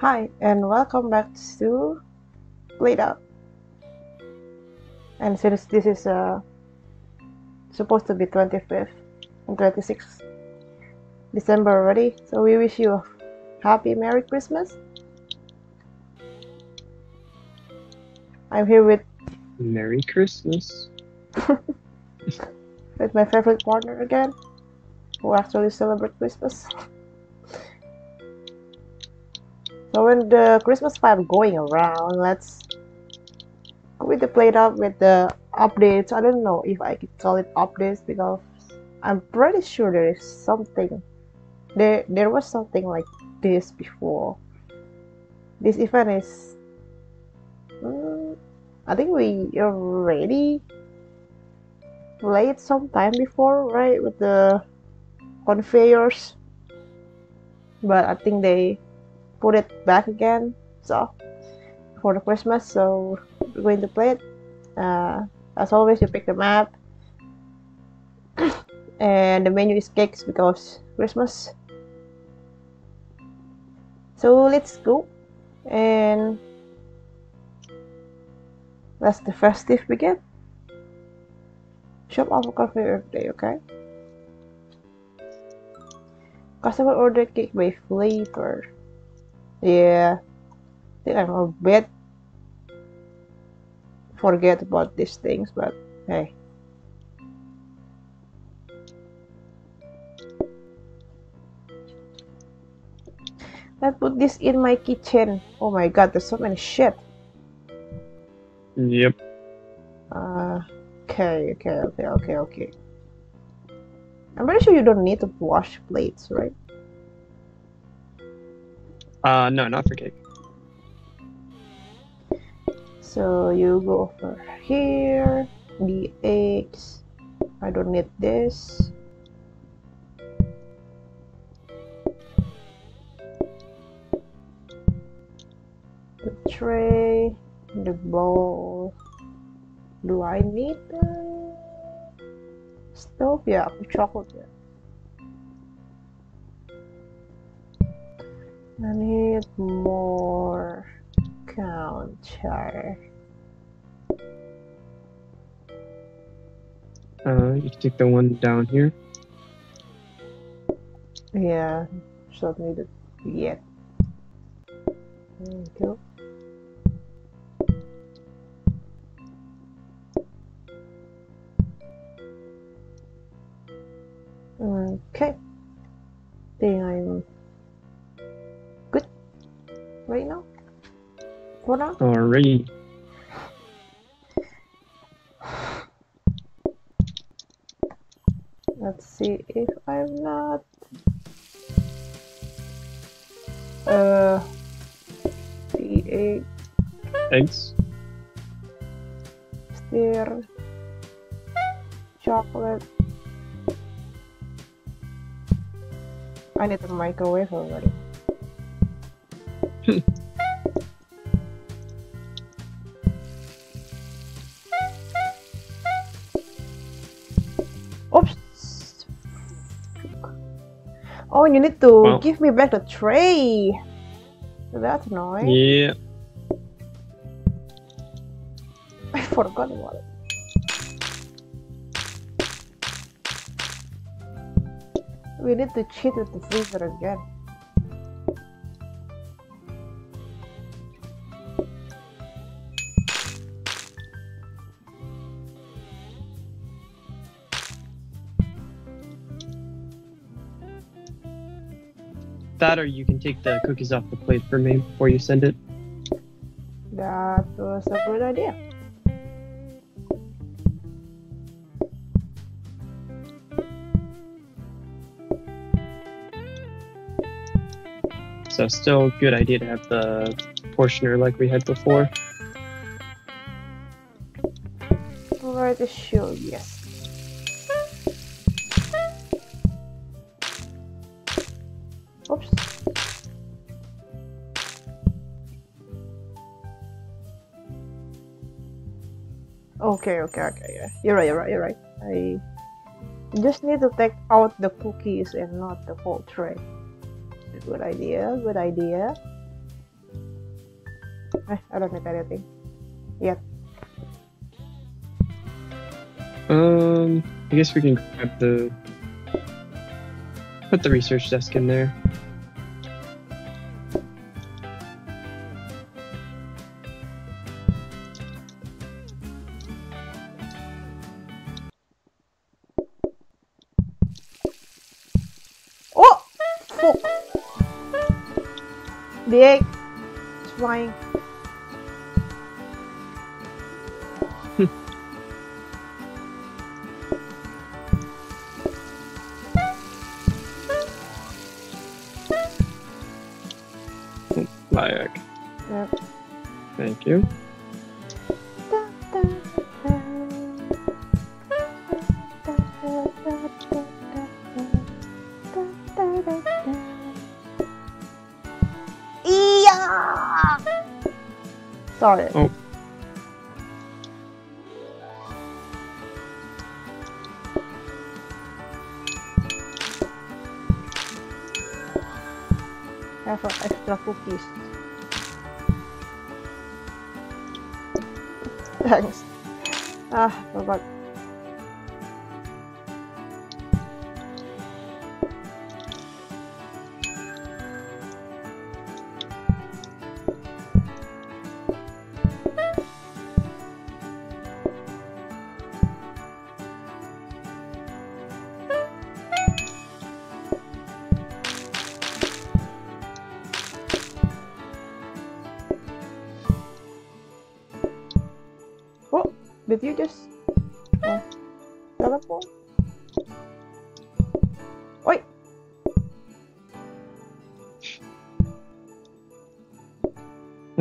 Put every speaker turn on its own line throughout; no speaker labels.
Hi, and welcome back to PlateUp. And since this is uh, supposed to be 25th and 26th December already, so we wish you a happy Merry Christmas. I'm here with
Merry Christmas.
with my favorite partner again, who actually celebrate Christmas. So when the Christmas vibe going around, let's with the PlateUp with the updates. I don't know if I could call it updates because I'm pretty sure there is something there there was something like this before. This event is mm, I think we already played some time before, right? With the conveyors. But I think they put it back again so for the Christmas so we're going to play it. Uh, as always you pick the map and the menu is cakes because Christmas. So let's go and let's the festive begin shop coffee every day, okay? Customer order cake by flavor yeah, I think I'm a bit forget about these things, but hey. Let's put this in my kitchen. Oh my god, there's so many shit.
Yep.
Uh, okay, okay, okay, okay, okay. I'm pretty sure you don't need to wash plates, right?
Uh, no, not for cake.
So you go over here, the eggs. I don't need this. The tray, the bowl. Do I need the stove? Yeah, chocolate. Yeah. I need more counter.
Uh, you take the one down here.
Yeah, just need it yet. There you go. Okay. Think I'm
Alright.
Let's see if I'm not uh the egg
eggs.
Stir. Chocolate. I need a microwave already Oh, you need to well, give me back the tray. That's annoying.
Yeah.
I forgot about it. We need to cheat with the freezer again.
That, or you can take the cookies off the plate for me before you send it.
That was a good idea.
So still a good idea to have the portioner like we had before.
For the show, yes. Okay, okay, okay, yeah. You're right, you're right, you're right. I just need to take out the cookies and not the whole tray. Good idea, good idea. Eh, I don't need anything. Yet.
Um, I guess we can grab the put the research desk in there. Layak.
Yep.
Thank you.
Yeah! Sorry.
Oh.
Thanks. Ah, forgot.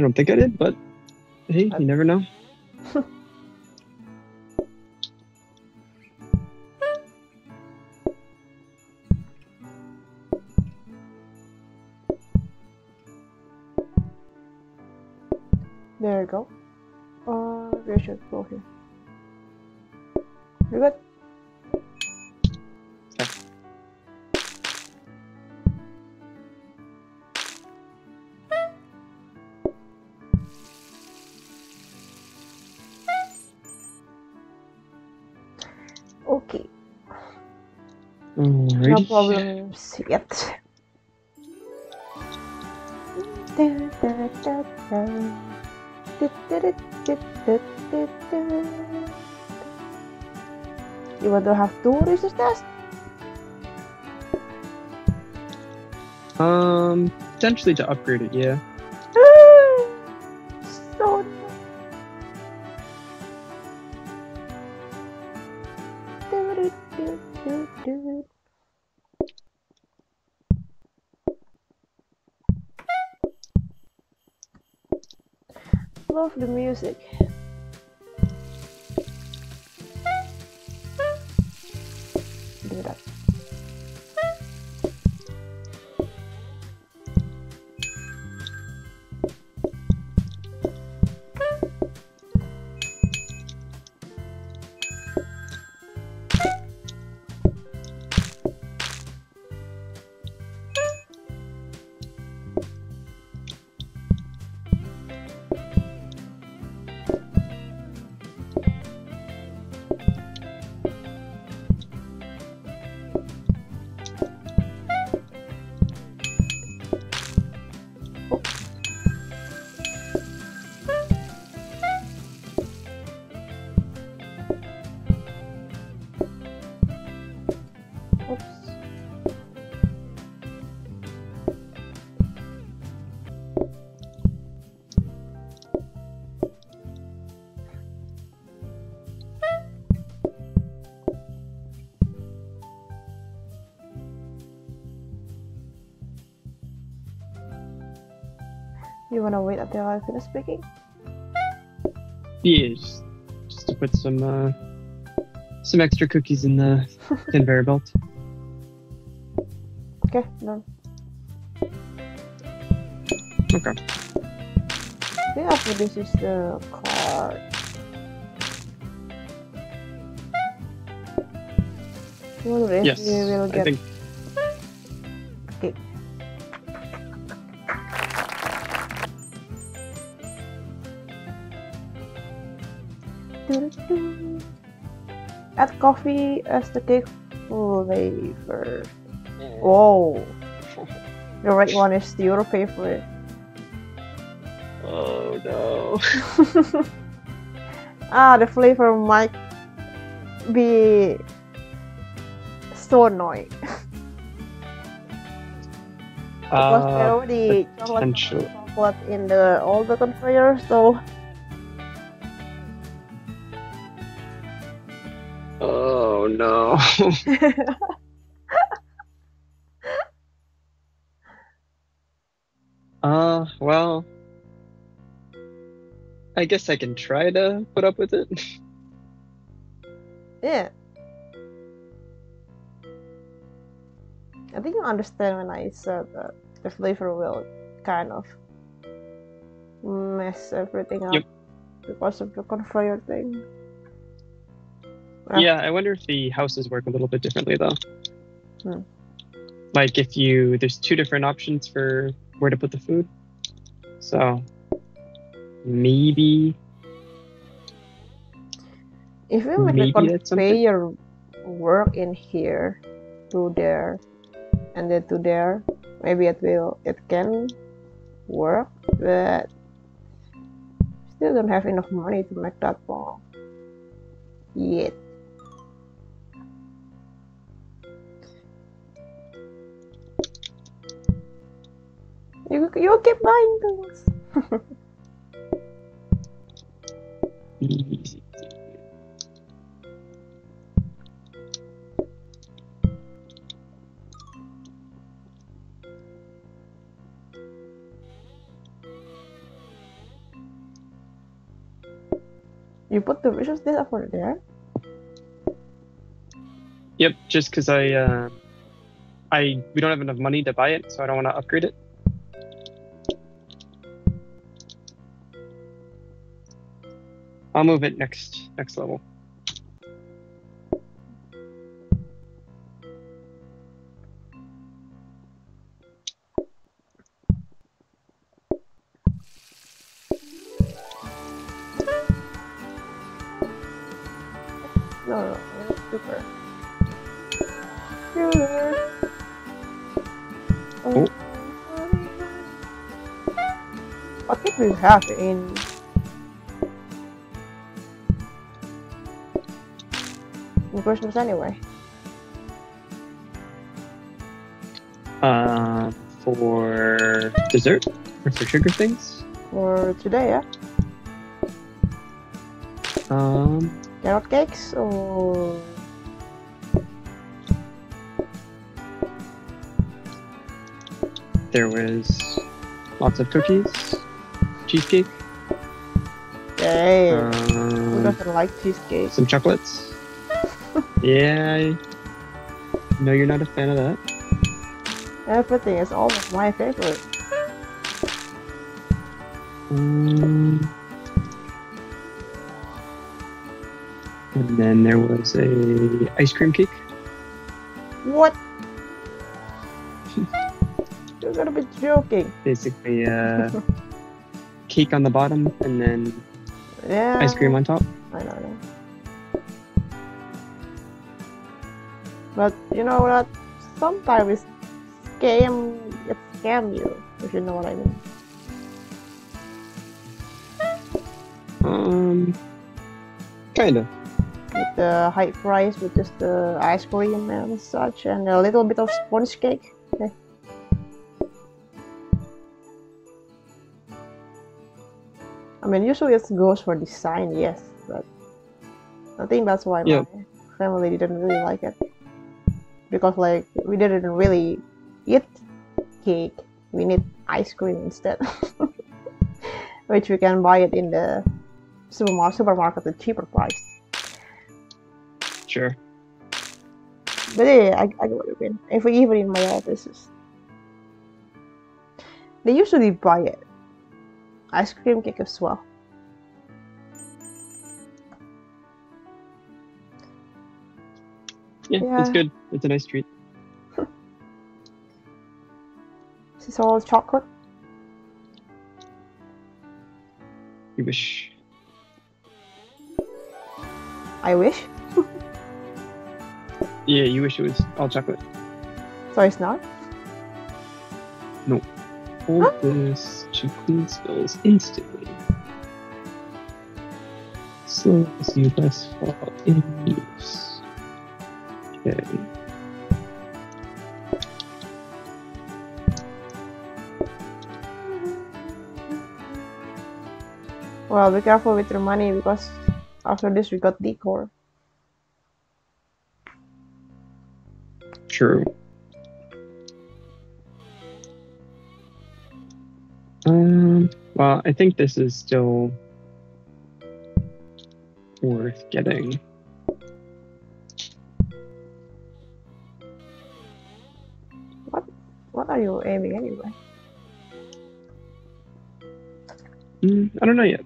Don't think I did, but hey, you never know.
Problems yet. You want to have two tests?
Um, potentially to upgrade it, yeah.
You wanna wait until I finish speaking?
Yeah, just, just to put some uh, some extra cookies in the conveyor belt.
Okay, done.
Okay.
I think after this is the card. Well,
Yes,
we will
I think
coffee as the cake flavor. Whoa. The right one is your favorite.
Oh no.
ah, the flavor might be so annoying. because there
Uh,
already chocolate, chocolate in the all the conveyor, so
Uh, well, I guess I can try to put up with it.
yeah. I think you understand when I said that the flavor will kind of mess everything up
Yep.
because of the conveyor thing. Yeah.
Yeah, I wonder if the houses work a little bit differently though.
Hmm.
Like if you there's two different options for where to put the food. So maybe
If we the
that's something.
work in here to there and then to there, maybe it will it can work, but still don't have enough money to make that bomb yet. You you keep buying things. You put the visuals data for there.
Yep, just because I uh, I we don't have enough money to buy it, so I don't want to upgrade it. I'll move it next next level.
No, no, no, super.
Oh.
What did we have Anyway?
Uh, for dessert or for sugar things.
For today, yeah?
Um,
Carrot cakes or
there was lots of cookies, cheesecake,
Yay! Who
um,
doesn't like cheesecake?
some chocolates. Yeah, I know you're not a fan of that.
Everything is almost my favorite.
Um, and then there was a ice cream cake.
What? You're gonna be joking.
Basically, uh, cake on the bottom and then
Yeah.
ice cream on top.
You know what? Sometimes it's scam it scam you, if you know what I mean.
Um, kinda.
With the high price with just the ice cream and such and a little bit of sponge cake. Okay. I mean usually it goes for design, yes, but I think that's why
Yeah.
my family didn't really like it. Because like we didn't really eat cake, we need ice cream instead. Which we can buy it in the supermarket supermarket at cheaper price.
Sure.
But yeah, I, I get what you mean. If we even in my offices, they usually buy it. Ice cream cake as well.
Yeah, it's good. It's a nice treat.
Is This all chocolate.
You wish.
I wish.
Yeah, you wish it was all chocolate.
So it's not. No.
Hold this to clean spills instantly. So as you less fall in use.
Well, be careful with your money because after this we got decor.
True. Um, well, I think this is still worth getting.
What what are you aiming anyway?
Mm, I don't know yet.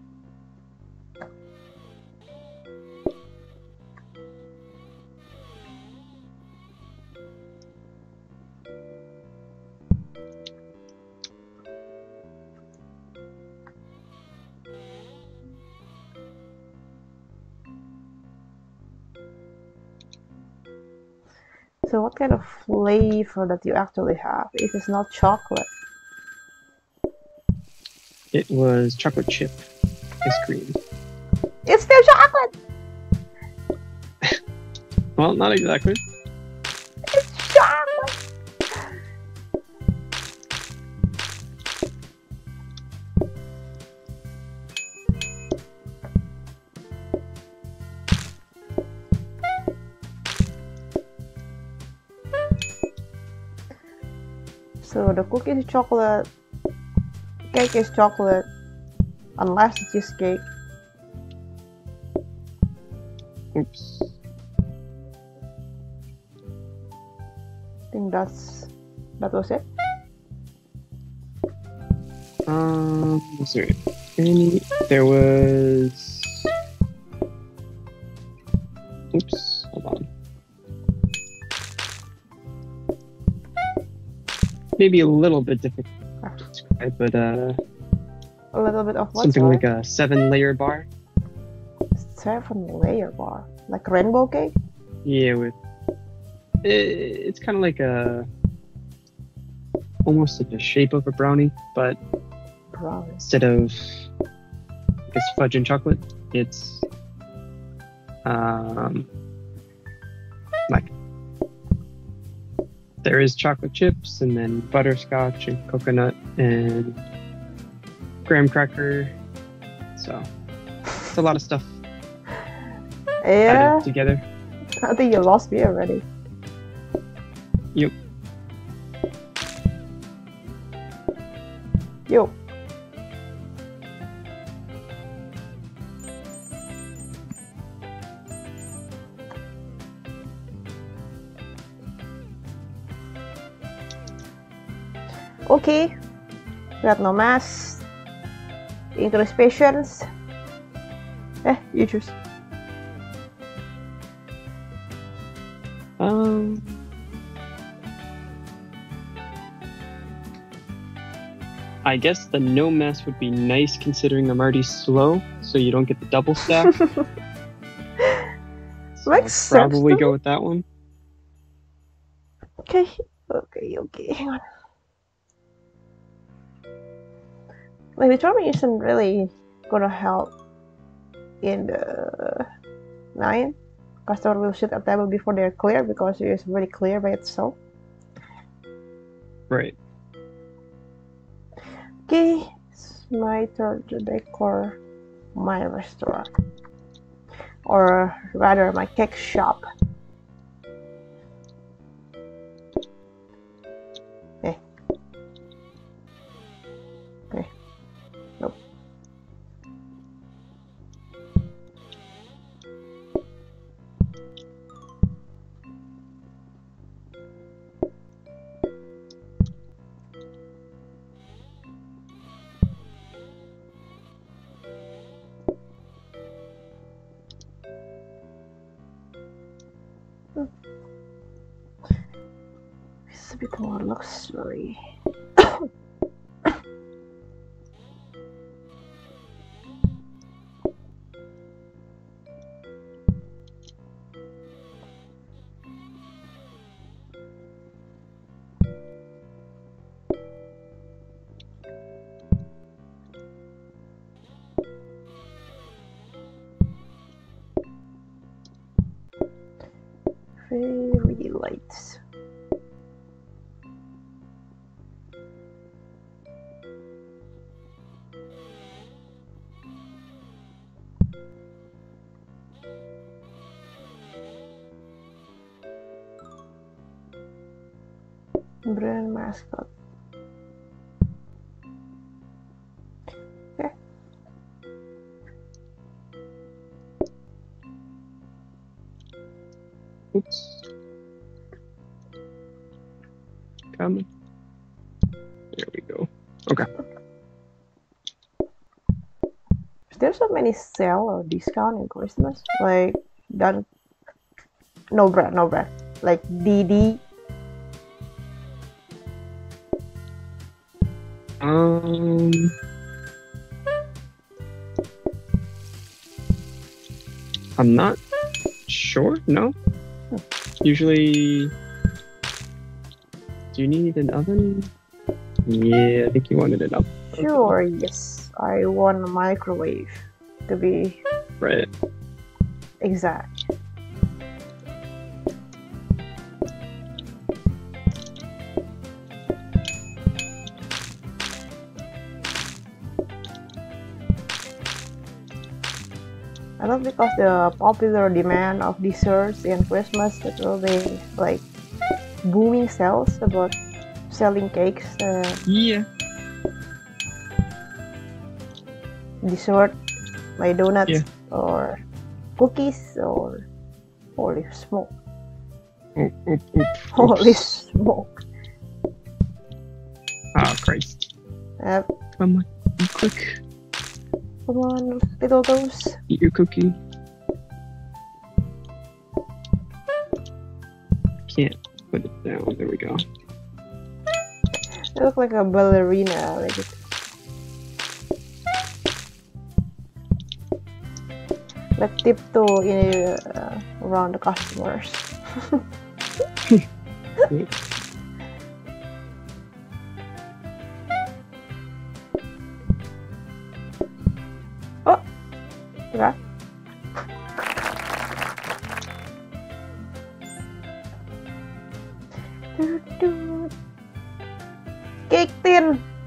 What kind of flavor that you actually have if it's not chocolate?
It was chocolate chip ice cream.
It's still chocolate!
Well, not exactly.
Is chocolate, cake is chocolate, unless the cake.
Oops.
I think that's that was it.
Um, was there any? There was. Maybe a little bit difficult to describe, but uh,
A little bit of what?
something
sorry?
like a seven-layer bar.
seven layer bar, like rainbow cake.
Yeah, with it, it's kind of like a almost like the shape of a brownie, but
Brownie.
instead of I guess fudge and chocolate, it's um there is chocolate chips and then butterscotch and coconut and graham cracker. So it's a lot of stuff
Yeah,
added together.
I think you lost me already.
Yep.
Yo. Okay, we got no mass. Increase patience. Eh, you choose.
Um I guess the no mess would be nice considering I'm already slow, so you don't get the double stack. So I'll
Makes sense
probably go with that one.
Okay, okay, okay. Hang on. Like the charming isn't really gonna help in the nine. Customer will shoot a table before they're clear because it is very clear by itself.
Right.
Okay, it's my turn to decor my restaurant, or rather, my cake shop. typical luxury. very light mascot. Okay.
Oops. Come. There we go. Okay.
Is there so many sale or discount in Christmas? Like done no brand, no brand. Like DD.
No. Usually. Do you need an oven? Yeah, I think you wanted an oven.
Sure, yes. I want a microwave to be
Right.
exact. Because the popular demand of desserts in Christmas that will be like booming sales about selling cakes, uh,
Yeah.
dessert, like donuts
Yeah.
or cookies or holy smoke,
Oop, oop, oop.
holy smoke.
Ah, Christ.
Yep.
Come on. Quick.
Come on, little toes.
Eat your cookie. Can't put it down. There we go.
You look like a ballerina. Like it. Like tiptoe in uh, around the customers.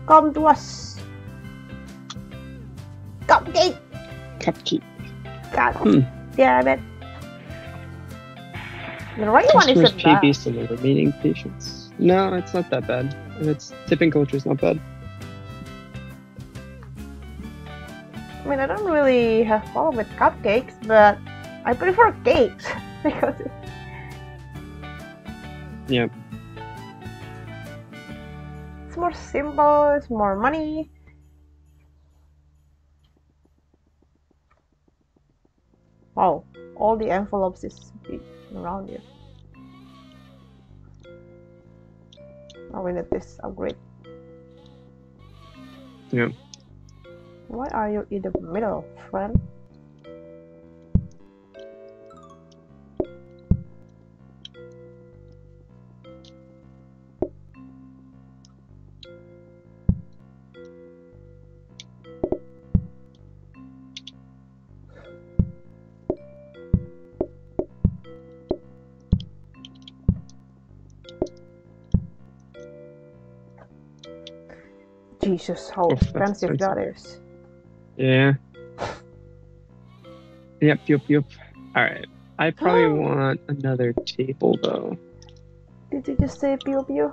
come to us. Cupcake.
Cupcake.
God
Hmm.
damn it. The right one
Customers
isn't
pay
bad.
based on the remaining patients. No, it's not that bad. It's tipping culture is not bad.
I mean, I don't really have problem with cupcakes, but I prefer cakes because
Yeah.
It's more simple, it's more money. Wow, all the envelopes is big around here. Now we need this upgrade.
Yeah.
Why are you in the middle, friend? Jesus, how
Oof,
expensive that is.
Yeah. Yep, yep, yep. Alright. I probably want another table though.
Did you just say pew pew?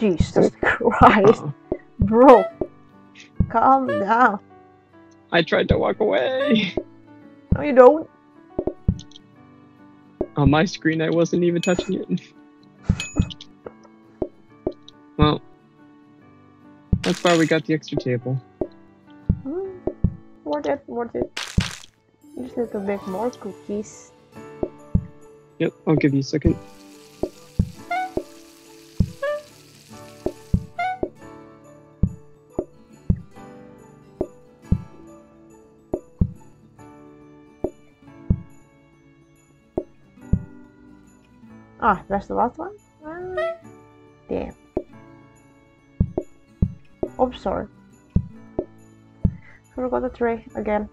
Jesus Christ,
Uh-oh.
bro, calm down.
I tried to walk away.
No, you don't.
On my screen, I wasn't even touching it. well, that's why we got the extra table.
Hmm, Worth it, worth it. Just need to make more cookies.
Yep, I'll give you a second.
Ah, that's the last one? Ah, damn. Oh, sorry. Forgot the tray again.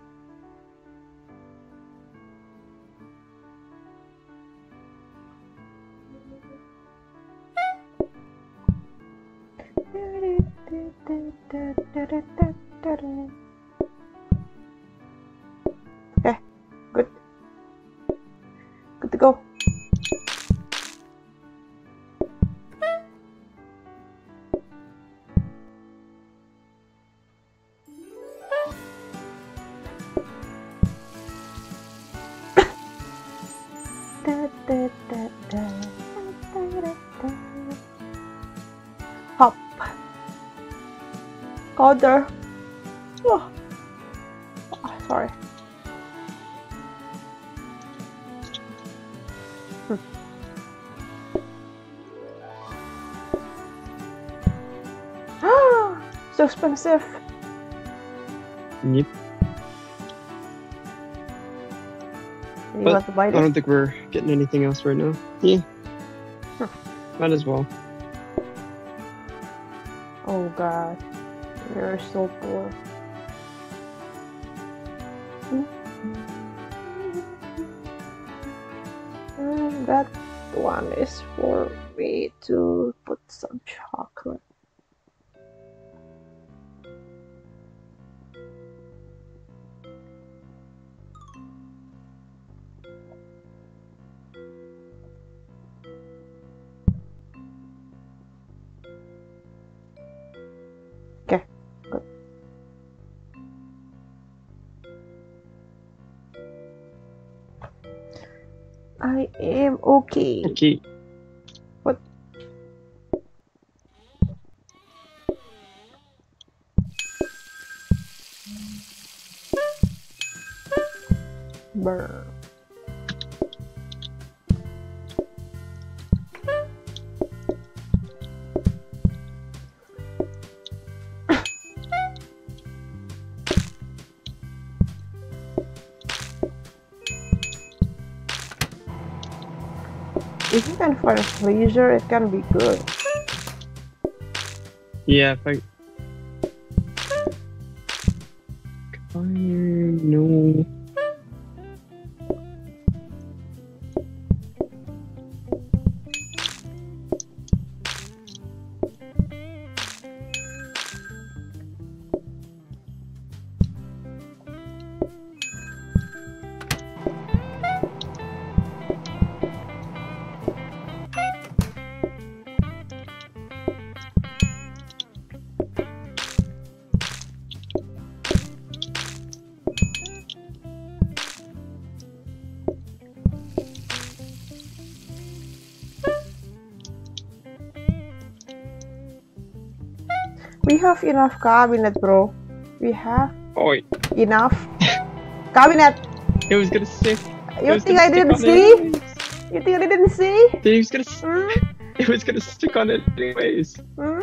Order. Oh. Oh, sorry. Hmm. so expensive.
Yep.
You
But
want to buy
I don't think we're getting anything else right now. Yeah.
Huh.
Might as well.
Oh god, you're so poor. Mm, that one is for me to put some. Am okay. Freezer, it can be good.
Yeah, if I.
have enough cabinet, bro. We have
wait.
enough cabinet.
It was gonna stick.
You think I didn't see?
anyways.
You think I didn't see?
It was gonna.
Hmm?
It was gonna stick on it anyways.
Hmm?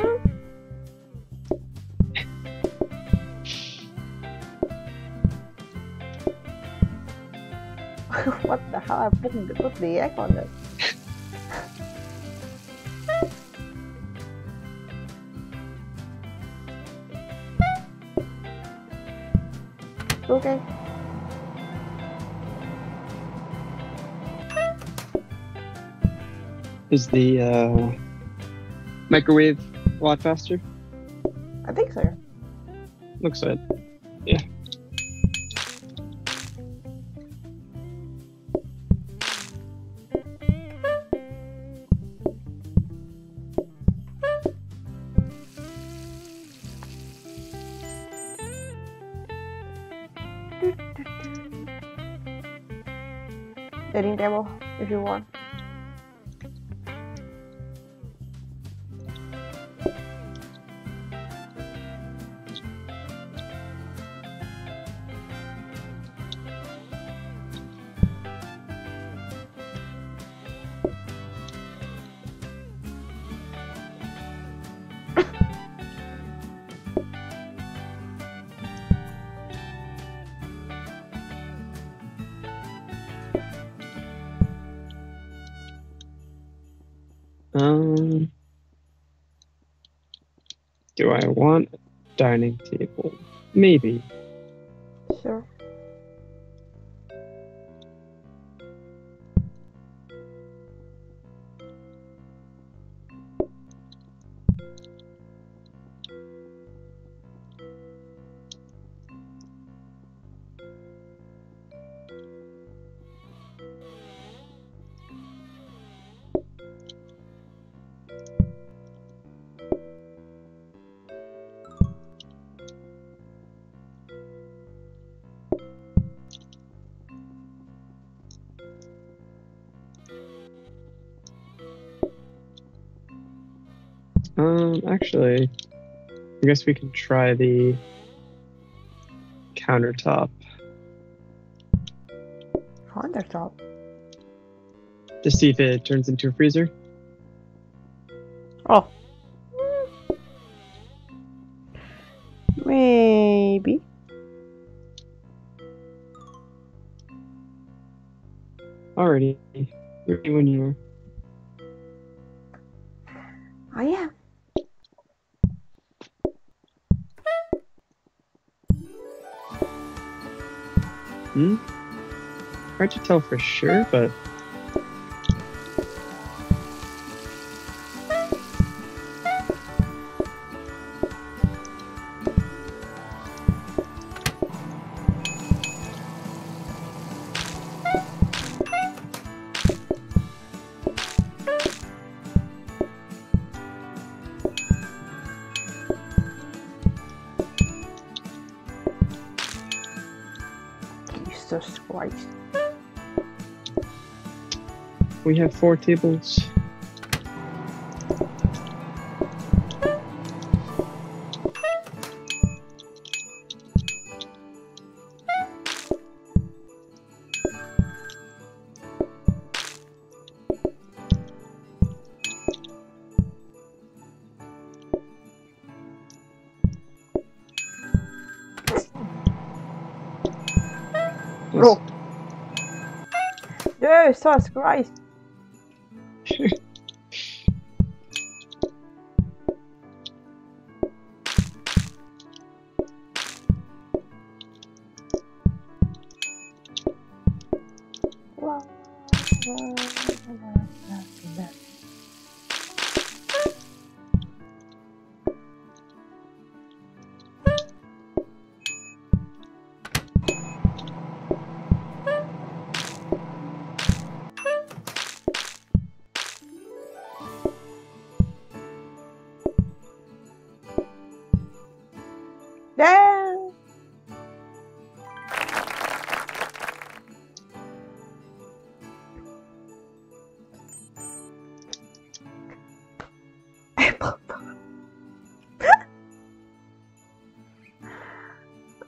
what the hell? I put the egg on it. Okay.
Is the uh, microwave a lot faster?
I think so.
Looks like. I want a dining table? Maybe. Um, actually, I guess we can try the countertop
Countertop.
to see if it turns into a freezer. Tell for sure, but we have four tables.
Jesus Christ.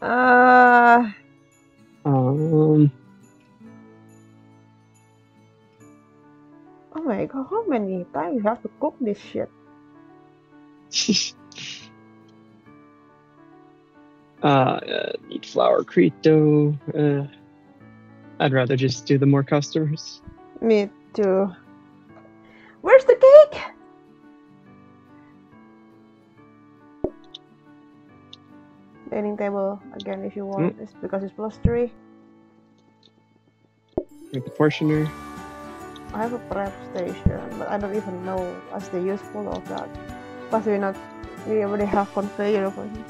Uh,
Um,
oh my god, how many times you have to cook this shit?
uh, uh, need flour, dough. Uh, I'd rather just do the more customers.
Me too. Dining table again if you want. It's because it's plus three.
Make the portioner.
I have a prep station, but I don't even know what's the useful of that. Plus we're not we already have conveyor over here.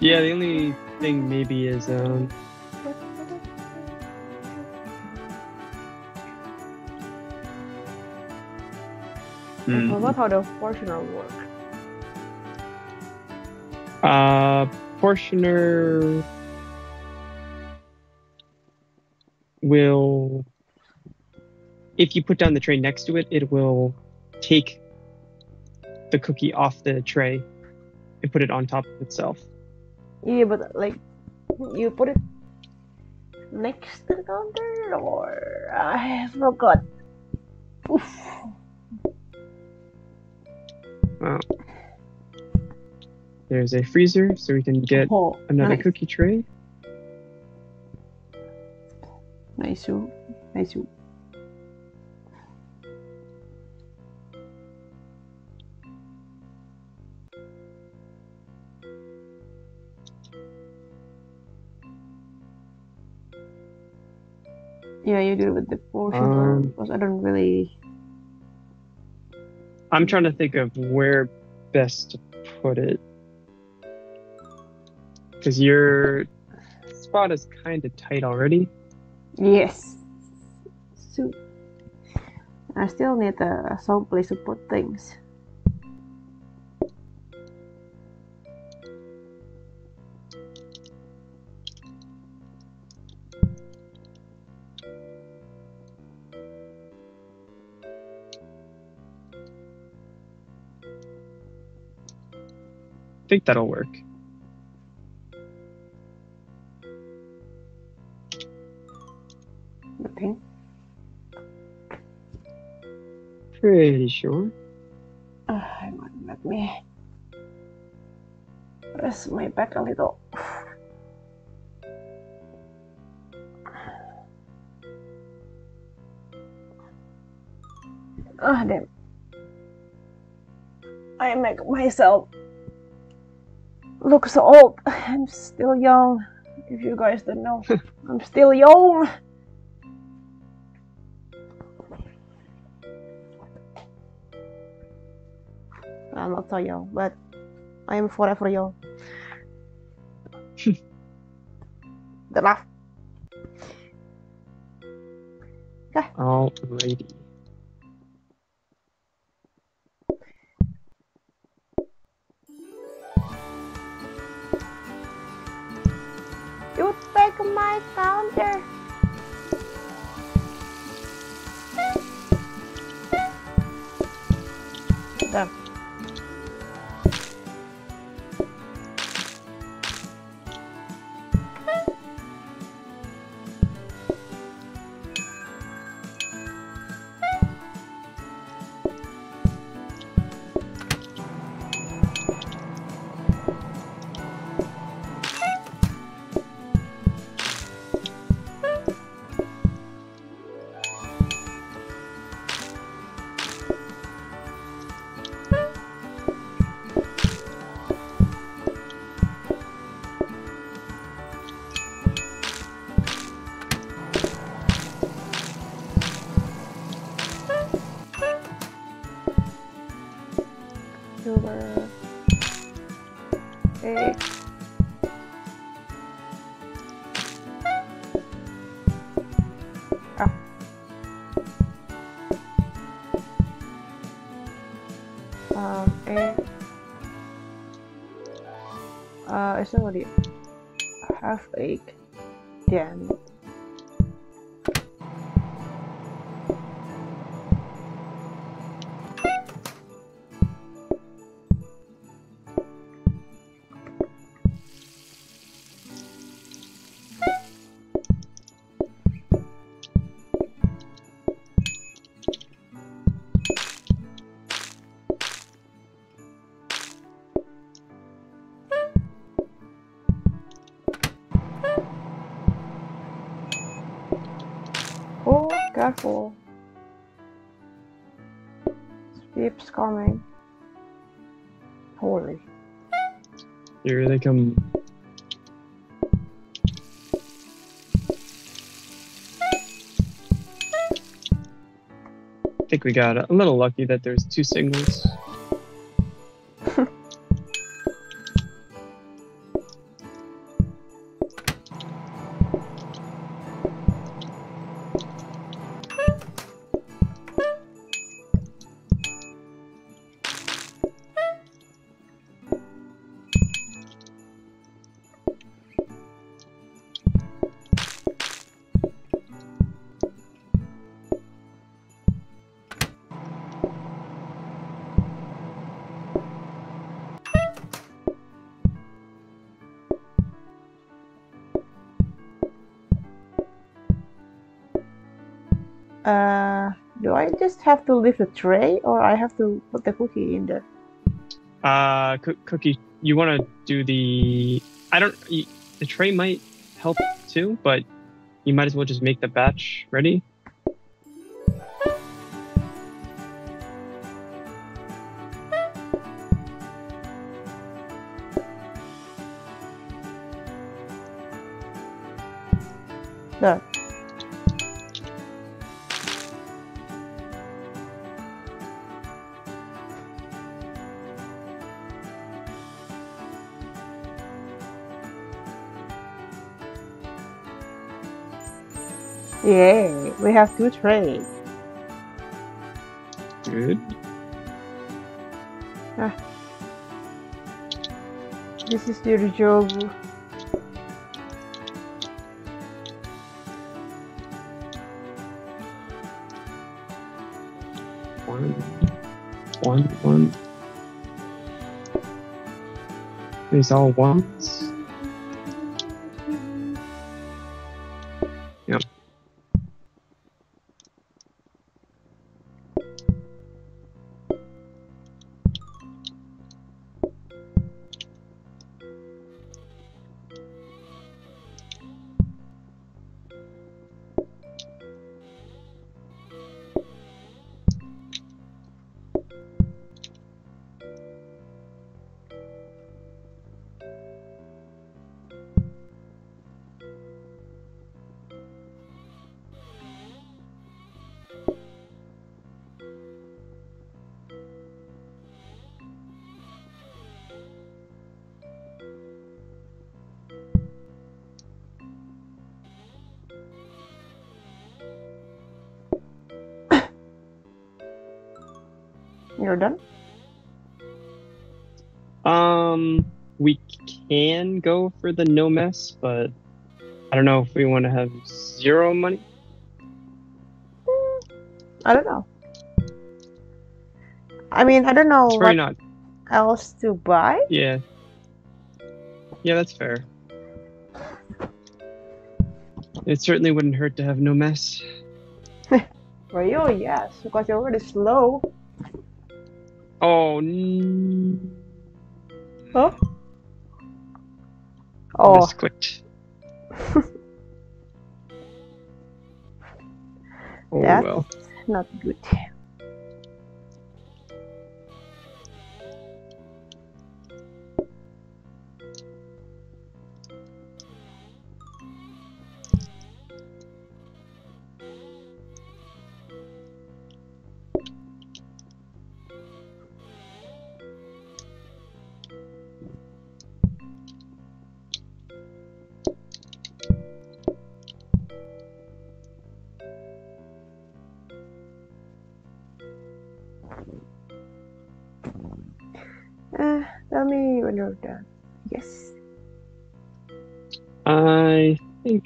Yeah, the only thing maybe is um,
I
hmm,
forgot how the portioner work.
Uh, portioner. will, if you put down the tray next to it, it will take the cookie off the tray and put it on top of itself.
Yeah, but like you put it next to the counter or I have forgot. Oof.
There's a freezer, so we can get
Oh,
another
nice.
cookie tray.
Nice soup. Nice soup. Yeah, you do it with the portion
Um,
because I don't really.
I'm trying to think of where best to put it. Because your spot is kind of tight already.
Yes. Soup. I still need uh, some place to put things.
I think that'll work. Pretty sure.
Uh, hang on, let me rest my back a little. Ah, damn. I make myself look so old. I'm still young. If you guys don't know, I'm still young. I'm not so young, but I am forever young. the laugh.
Alrighty.
You take my counter. Done. Uh, it's already half
They come. I think we got a little lucky that there's two singles.
Uh, do I just have to leave the tray or I have to put the cookie in there?
Uh, coo- cookie, you want to do the? I don't. the tray might help too, but you might as well just make the batch ready.
We have two trays.
Good. Ah.
This is your job.
One, one, one. These all ones. For the no mess, but I don't know if we want to have zero money.
Mm, I don't know. I mean, I don't know
It's
what
not.
else to buy.
Yeah. Yeah, that's fair. It certainly wouldn't hurt to have no mess.
For you, yes, because you're already slow.
Oh, n-
Huh? Oh,
misclicked. oh
That-
well.
not good.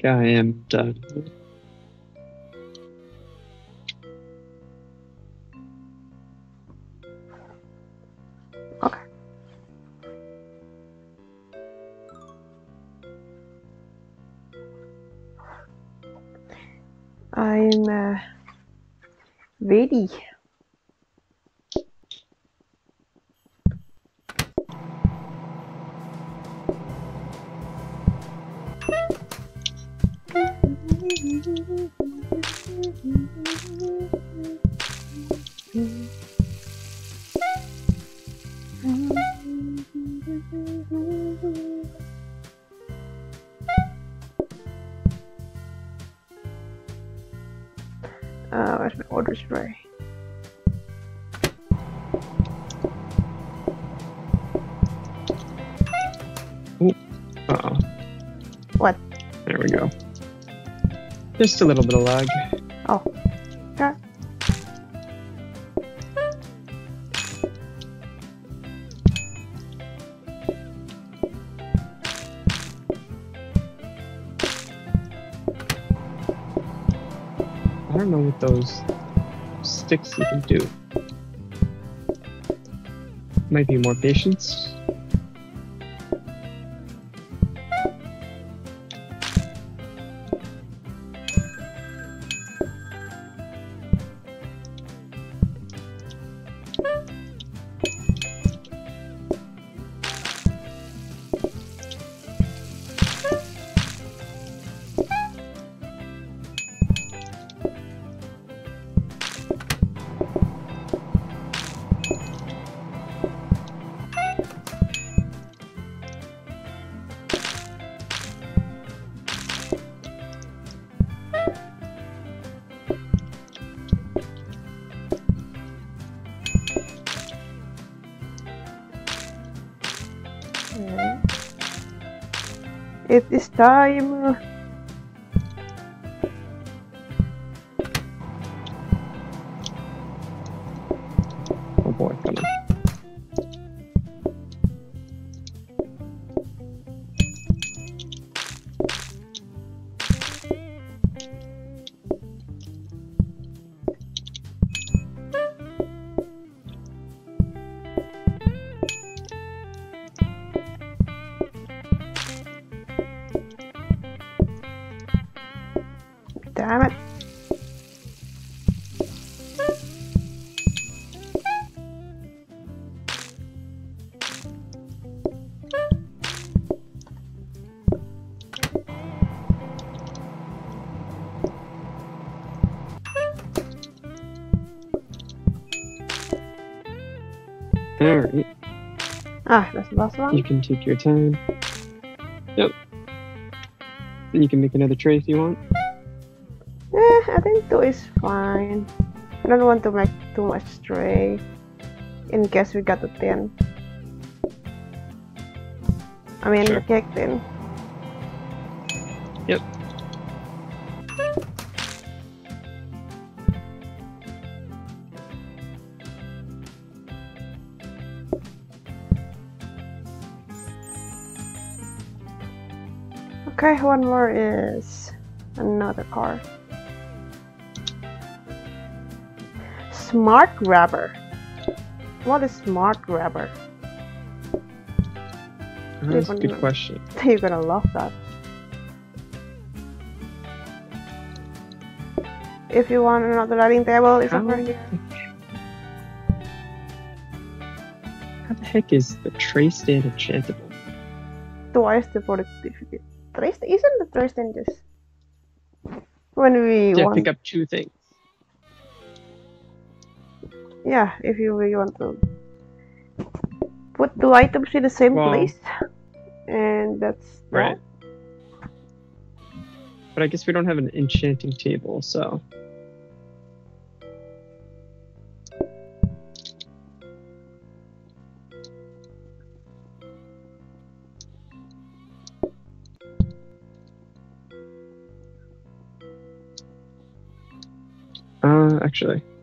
Think I am Just a little bit of lag.
Oh, okay.
I don't know what those sticks even do. Might be more patience.
It is time. Last one.
you can take your time. Yep. And you can make another tray if you want.
Eh, I think two is fine. I don't want to make too much tray in case we got a 10. I mean,
Sure.
the cake tin. Another car. Smart grabber. What is smart grabber?
That's a good question.
You're gonna love that. If you want another dining table, it's over here.
How the heck is the tray stand enchantable?
Twice the productivity. Trace isn't the tray stand just when we
Yeah,
want
pick up two things.
yeah, if you really want to put two items in the same
Well-
place. And that's that.
Right. But I guess we don't have an enchanting table, so. Actually.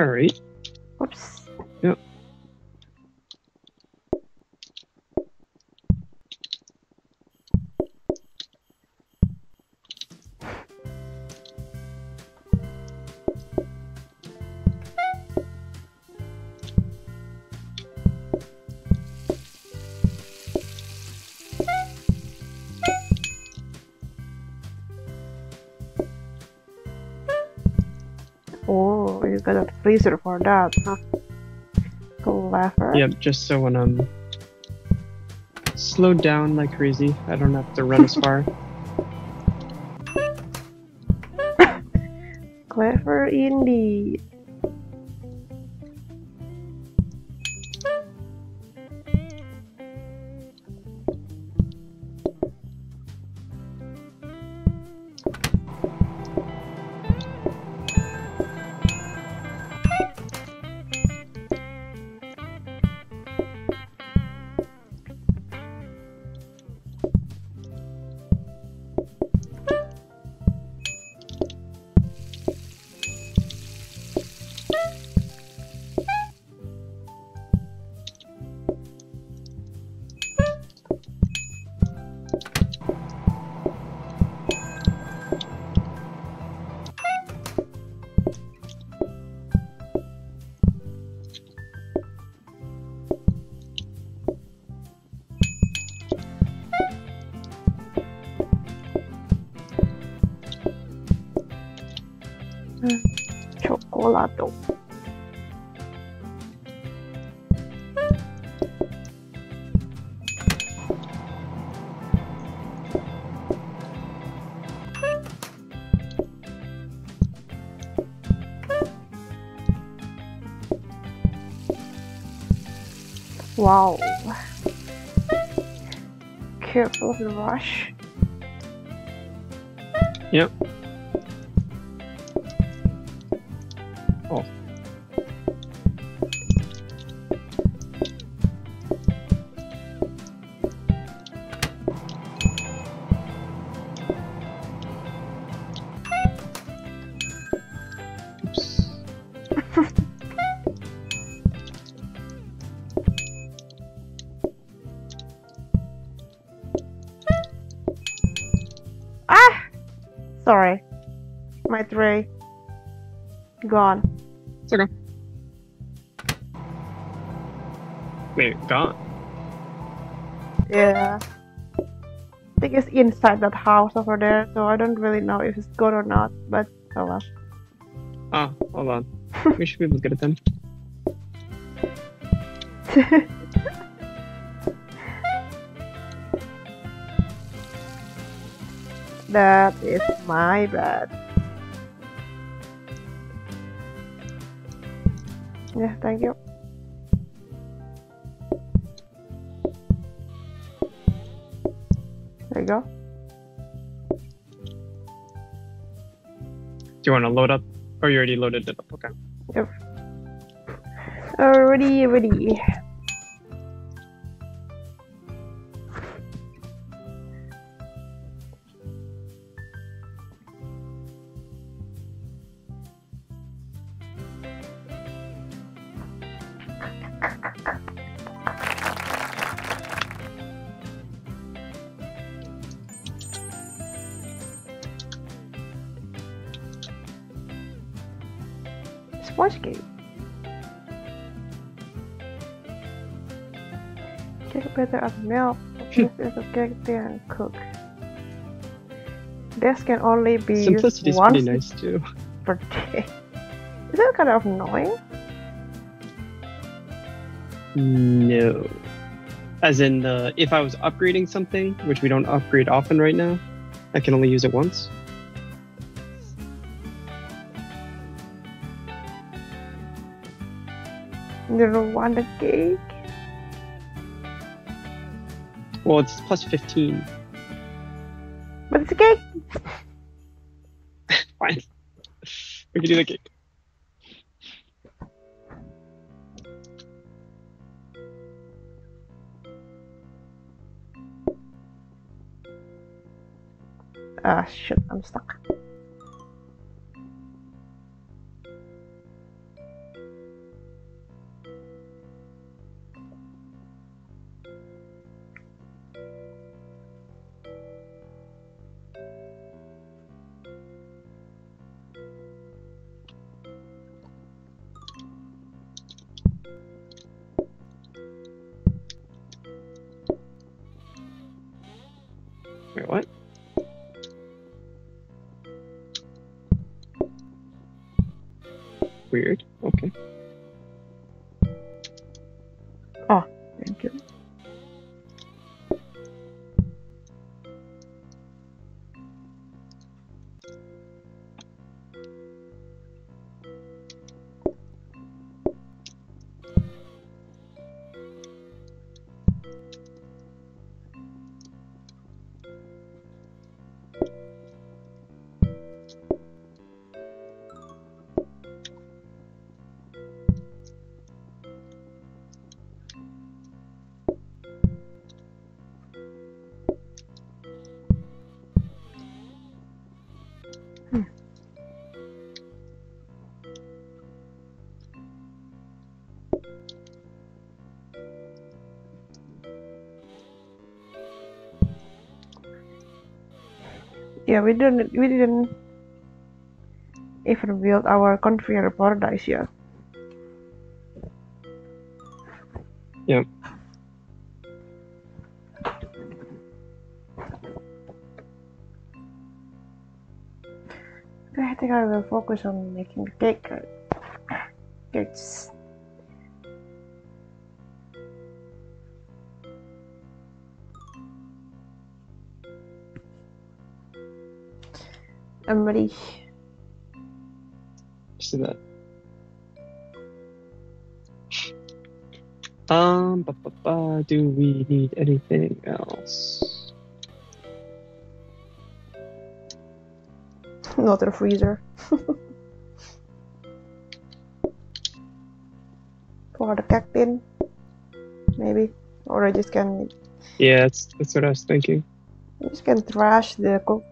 Okay.
You got a freezer for that, huh? Clever.
Yep, just so when I'm slowed down like crazy, I don't have to run as far.
Clever indeed. Wow. Careful of the rush.
Yep. Oh.
Sorry. My tray. Gone.
It's okay. Wait, gone.
Yeah. I think it's inside that house over there, so I don't really know if it's good or not, but oh well.
Ah, hold on. we should be able to get it then.
that is my bad. Yeah, thank you. There you go.
Do you want to load up? Or you already loaded it up? Okay. Yep.
Already ready. Milk. This is a cake there and cook. This can only be used once
pretty nice too.
per day. Is that kind of annoying?
No. As in, the if I was upgrading something, which we don't upgrade often right now, I can only use it once.
You don't want the cake?
Well, it's plus 15.
But it's a cake!
Fine. We can do the cake.
Ah, shit, I'm stuck.
Weird.
Yeah, we didn't we didn't even build our conveyor paradise yet.
Yep.
I think I will focus on making the cake. Cakes. I'm ready.
See that? Um, ba, ba, ba, do we need anything else?
Not a freezer. For the cake tin, maybe, or I just can
Yeah, that's that's what I was thinking.
I just can trash the cook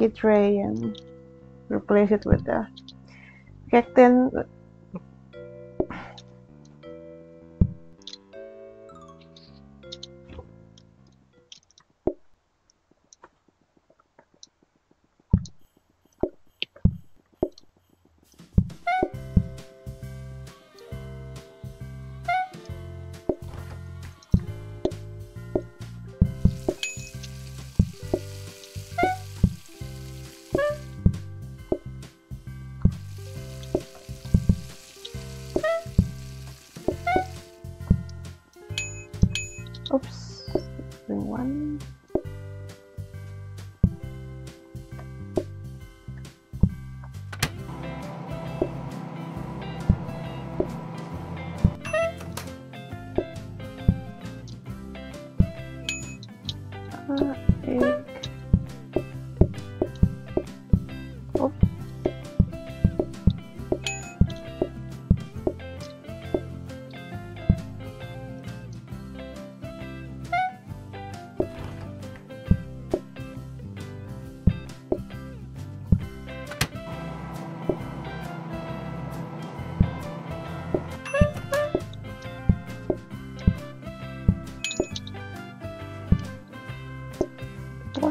cookie tray and replace it with the cake tin.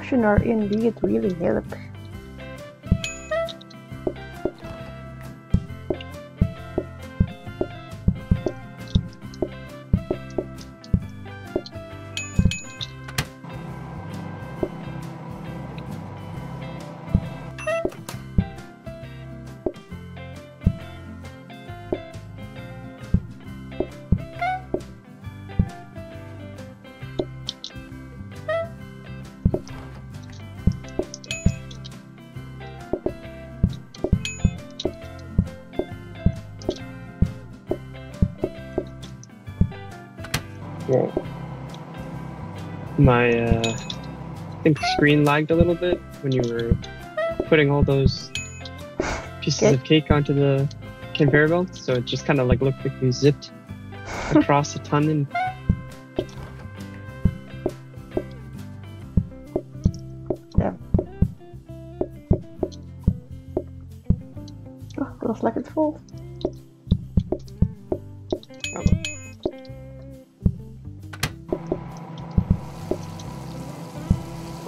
Portioner indeed really help.
My uh, I think the screen lagged a little bit when you were putting all those pieces
Okay.
of cake onto the conveyor belt, so it just kind of like looked like you zipped across a ton and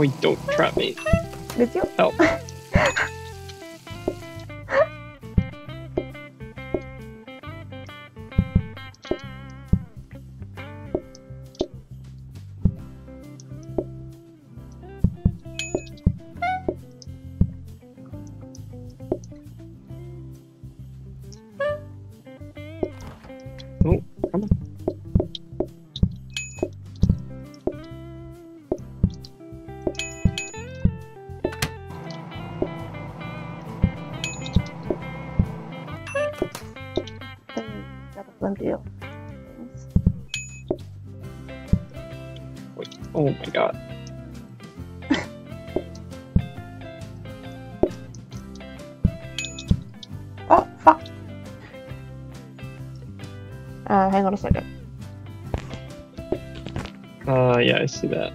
oh,
don't trap me.
Did you? Plenty of things.
Oh my god.
Oh, fuck! Uh, hang on a second.
Uh, yeah, I see that.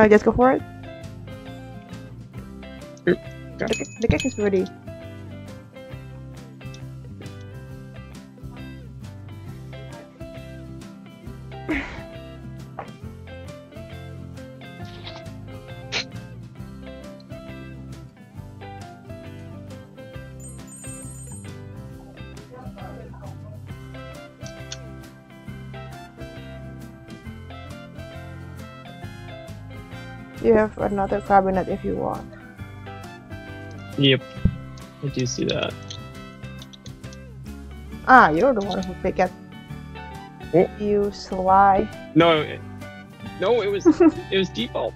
Uh, just go for it. The, cake- the cake is ready. Have another cabinet if you want.
Yep. I do see that.
Ah, you're the one who picked it.
Oh.
You sly.
No, it, no, it was it was default.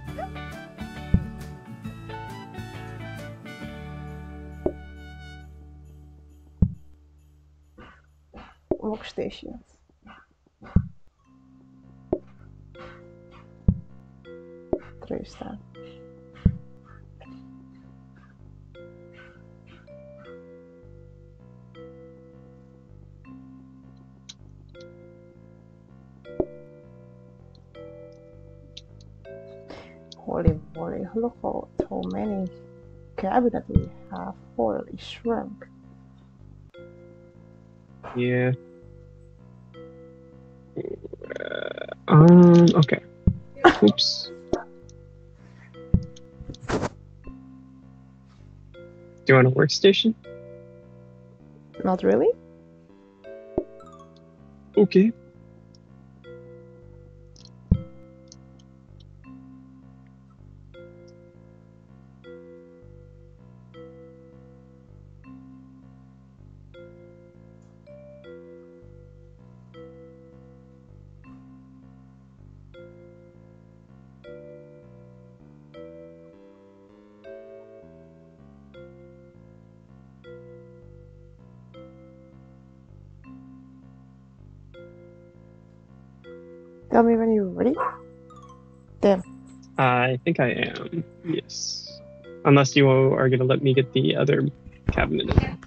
Cabinets we have. Holy shrunk.
Yeah. Uh, um. Okay. Oops. Do you want a workstation?
Not really?
Okay. Think I am. Yes. Unless you are going to let me get the other cabinet in.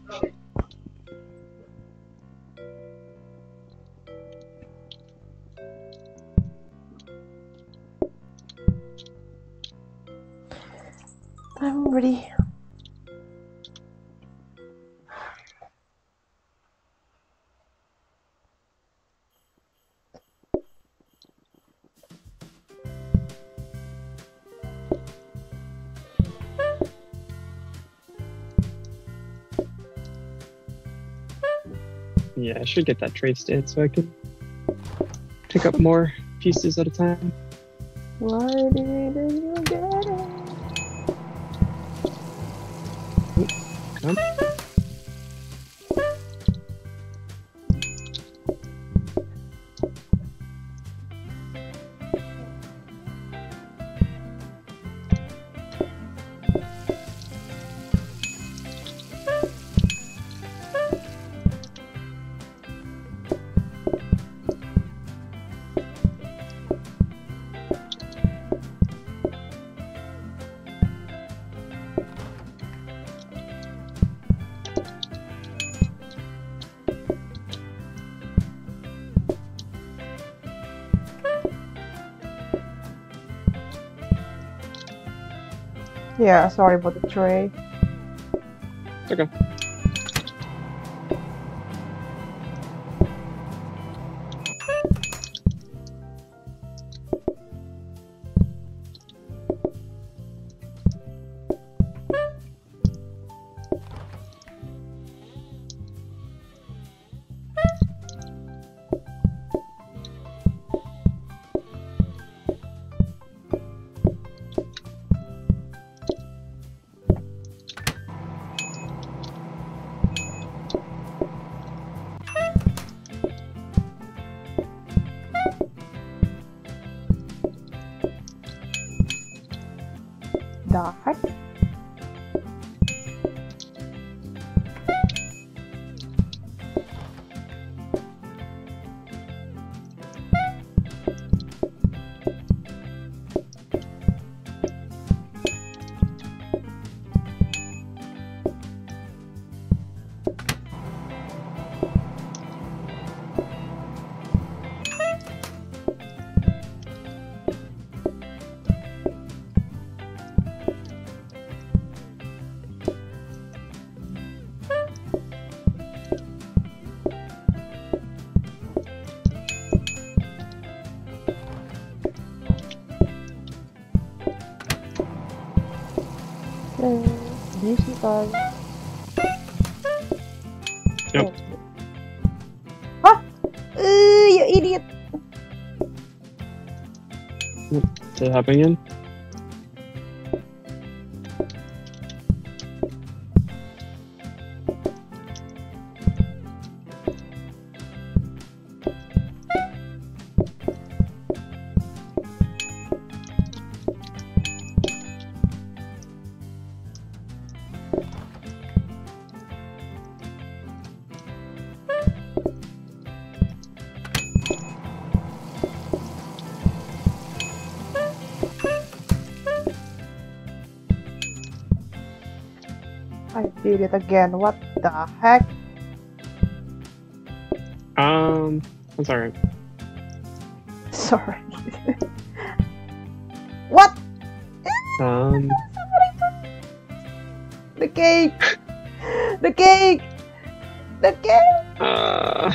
Should get that traced in so I can pick up more pieces at a time.
Yeah, sorry about the tray.
Okay.
Time.
Yep.
Huh? Uh, you idiot!
Is that happening again?
It again. What the heck?
Um, that's alright.
Sorry. Sorry What?
Um,
The cake! The cake! The cake!
uh,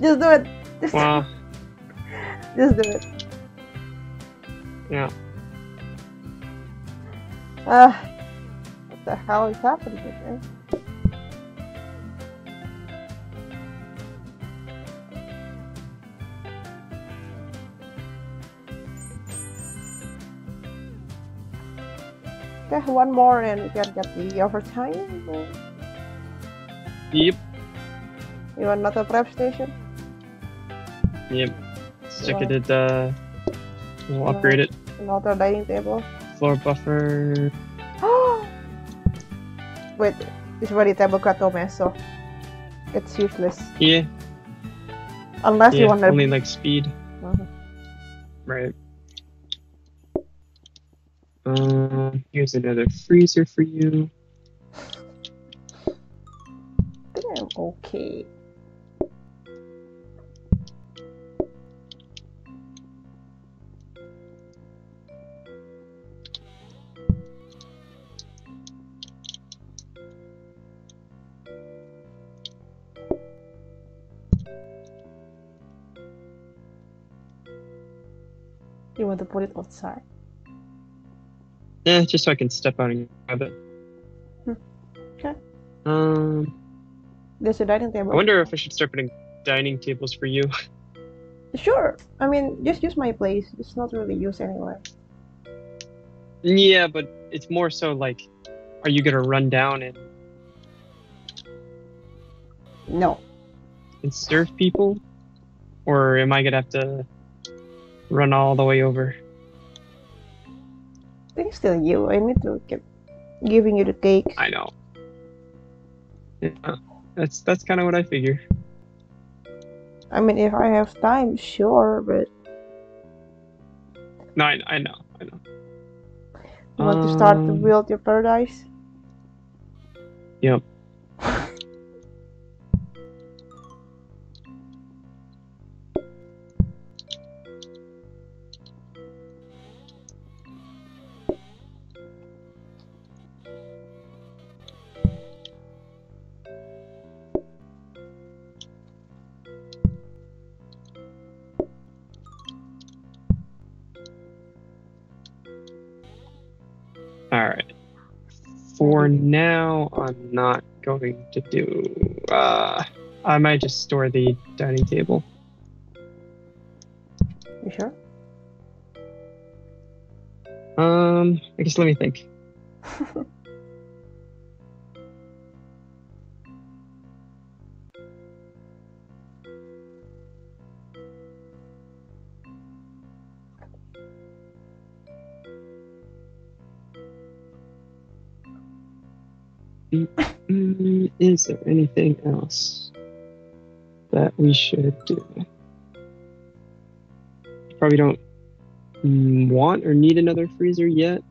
Just do it. Just,
well,
just do it.
yeah.
Ah, what the hell is happening here? One more and we can get the overtime.
Yep,
You want another prep station?
yep.
Yeah.
it. Uh, we'll upgrade it.
Another dining table.
Floor buffer.
Wait, this body table got so it's useless.
Yeah,
Unless you want to.
Only like speed.
Mhm.
Right. Um, here's another freezer for you.
I'm okay. You want to put it outside?
Yeah, just so I can step out and grab it.
Hmm. Okay.
Um,
There's a dining table.
I wonder if I should start putting dining tables for you.
Sure. I mean, just use my place. It's not really used anyway.
yeah, but it's more so like, are you gonna run down and,
No.
and serve people, or am I gonna have to run all the way over?
I it's still you. I need to keep giving you the cake.
I know. Yeah, that's that's kind of what I figure.
I mean, if I have time, sure, but
No, I, I know, I know.
you want to start to
Um,
build your paradise?
Yep. For now, I'm not going to do. Uh, I might just store the dining table.
You sure?
Um, I guess let me think. Is there anything else that we should do? Probably don't want or need another freezer yet.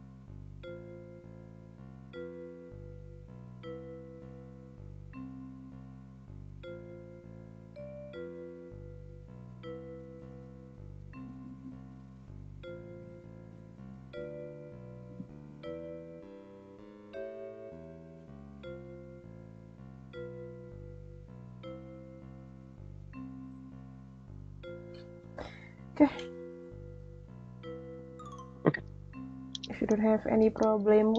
Okay.
Okay.
don't have any problem.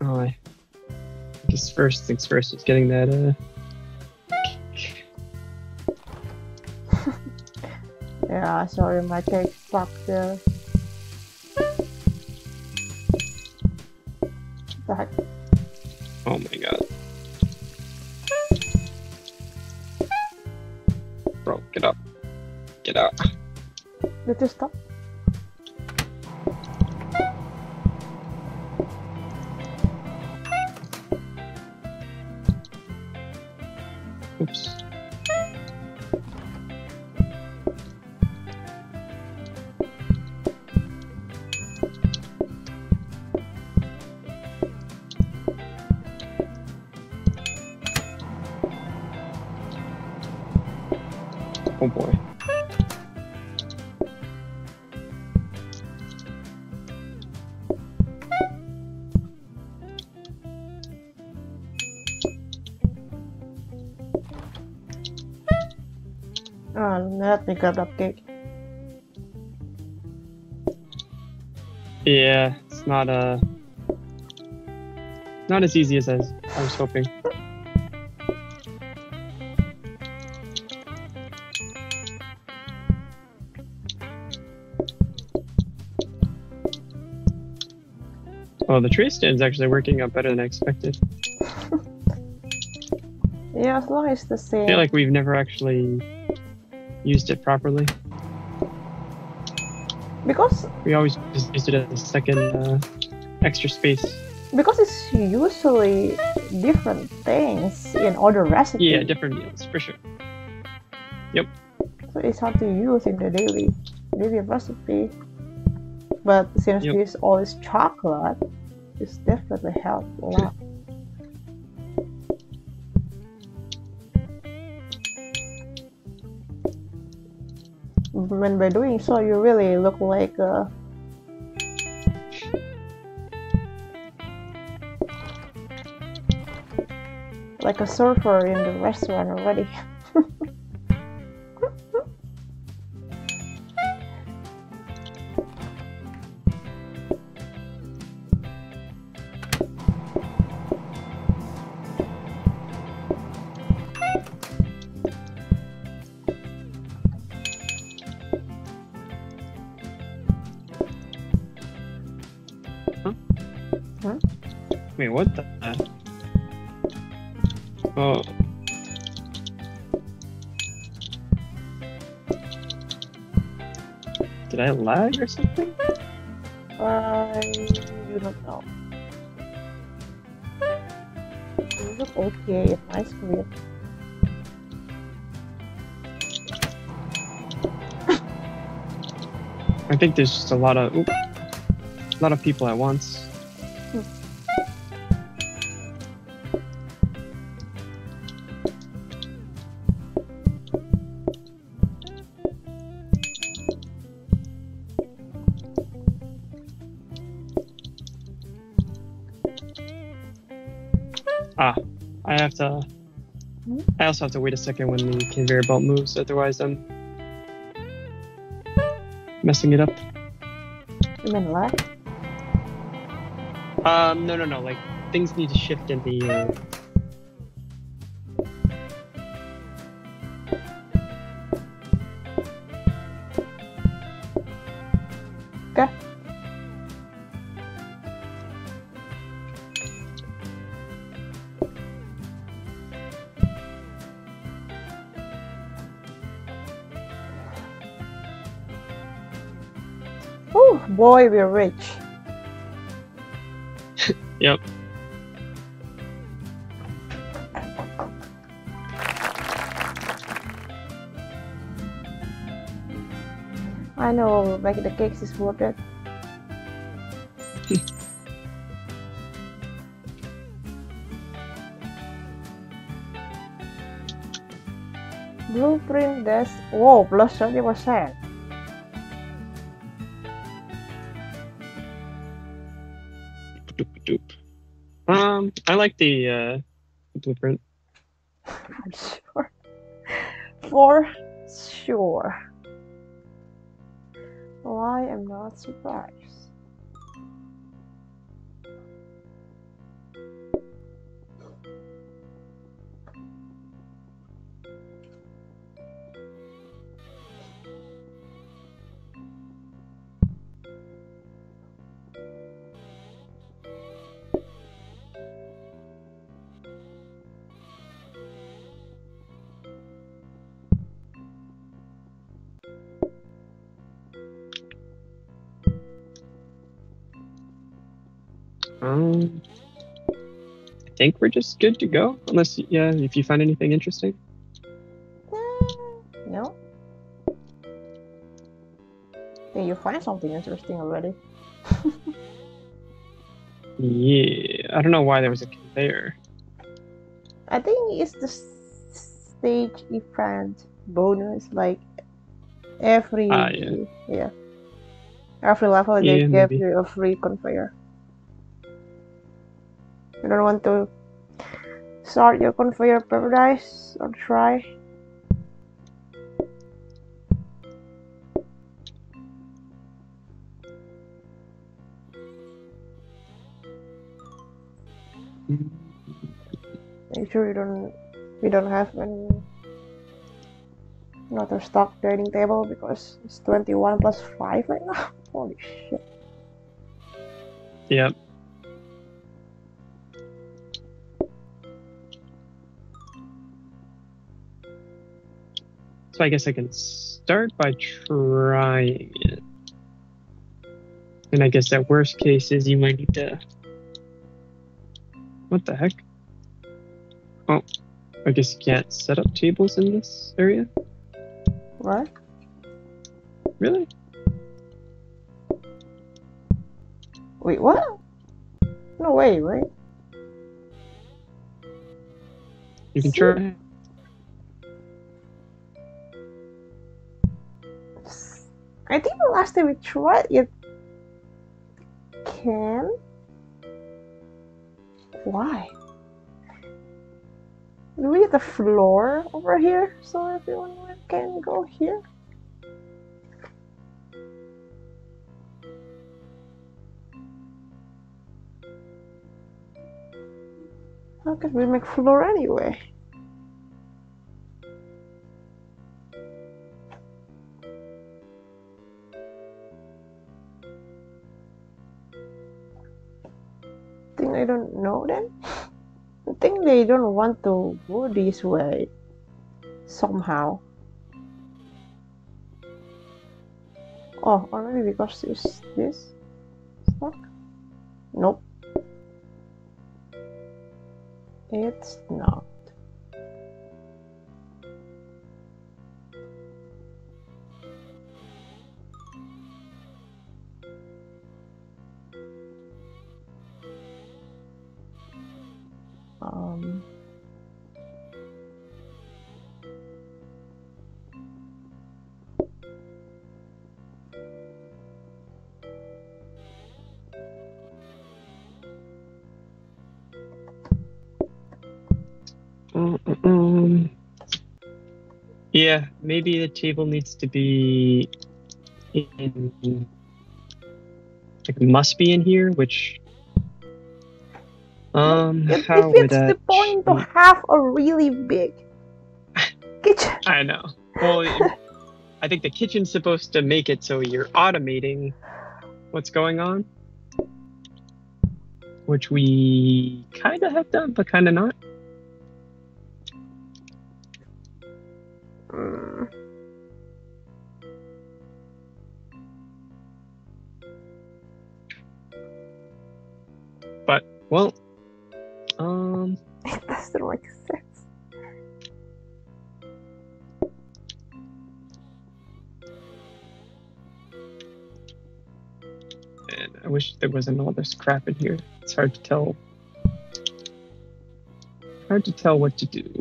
Oh, I guess first things first is getting that, uh...
yeah, sorry, my cake fucked there. Did you stop? Let me grab that cake.
Yeah, it's not uh not as easy as I was, I was hoping. Oh, the tray stand's actually working out better than I expected.
Yeah, as long as the same.
I feel like we've never actually used it properly.
because
We always just used it as a second uh, extra space.
because it's usually different things in other recipes.
Yeah, different meals for sure. Yep.
So it's hard to use in the daily daily recipe. But since
Yep.
this all is chocolate, it's definitely help a lot. When by doing so, you really look like a like a surfer in the restaurant already.
Wait, what the? Oh. Did I lag or something?
I do not know. You look okay in my screen.
I think there's just a lot of oop, a lot of people at once. Also have to wait a second when the conveyor belt moves, otherwise I'm messing it up.
You mean lag?
Um, no, no, no. Like things need to shift in the. Uh...
we're rich.
yep.
I know making the cakes is worth it. Blueprint desk. Whoa,
oh, plus 71%. Like the uh, blueprint.
I'm sure. For sure. Why I'm not surprised.
Um, I think we're just good to go. Unless, yeah, if you find anything interesting.
Eh, No. Did you find something interesting already?
Yeah, I don't know why there was a conveyor.
I think it's the stage event bonus, like every
Ah, yeah.
yeah. Every level they
Yeah,
give
maybe.
you a free conveyor. Don't want to start your conveyor paradise or try? Make sure you don't we don't have an another stock trading table because it's 21 plus 5 right now. Holy shit.
Yep. I guess I can start by trying it. And I guess that worst case is you might need to. What the heck? Oh, I guess you can't set up tables in this area?
What?
Really?
Wait, what? No way, right?
You can
See?
try.
I think the last time we tried it can. Why? Do we get the floor over here so everyone can go here? How can we make floor anyway? Don't know them. I think they don't want to go this way somehow. Oh, or maybe because it's this stuck? Nope. It's not. Um,
Um, yeah, maybe the table needs to be in. Like, must be in here, which. Um,
it defeats the point to have a really big kitchen.
I know. Well, I think the kitchen's supposed to make it so you're automating what's going on, which we kind of have done, but kind of not.
Mm.
Well, I wish there wasn't all this crap in here. It's hard to tell. Hard to tell what to do.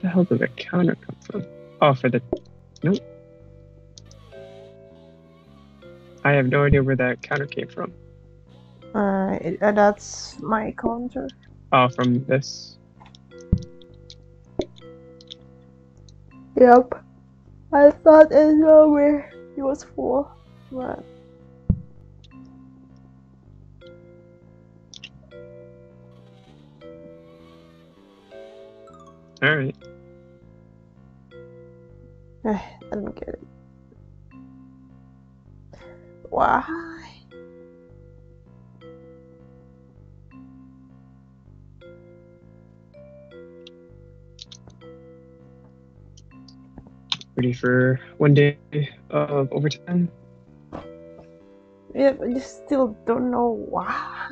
The hell did the counter come from? Oh, for the. Nope. I have no idea where that counter came from.
Uh, it, uh, that's my counter.
Oh, from this.
Yep. I thought where it was full, but
Alright.
I
for one day of overtime?
Yeah, I just still don't know why.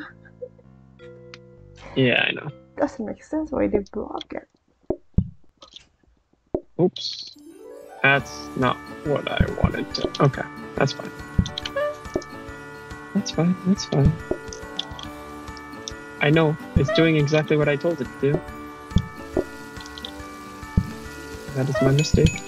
Yeah, I know.
Doesn't make sense why they block it.
Oops. That's not what I wanted to. Okay, that's fine. That's fine, that's fine. I know, it's doing exactly what I told it to do. That is my mistake.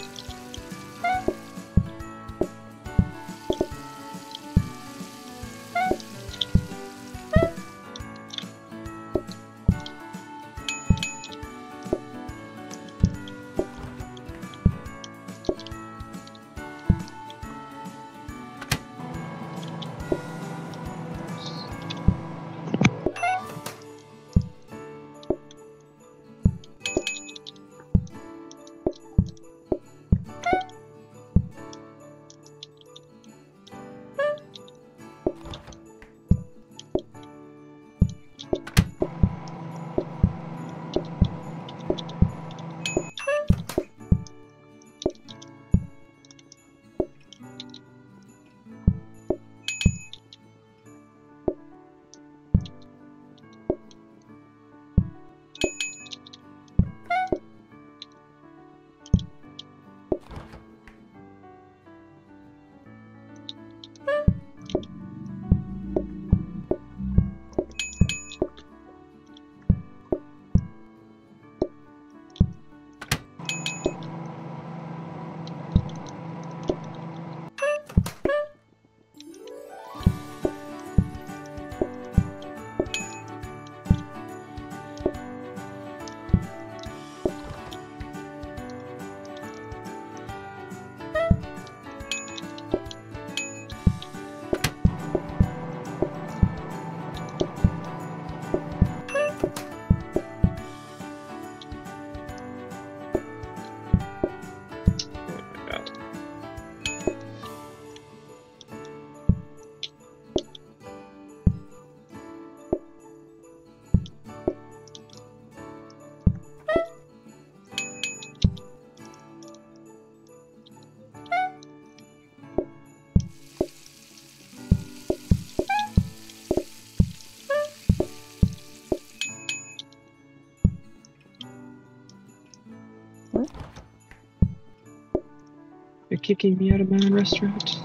Kicking me out of my own restaurant.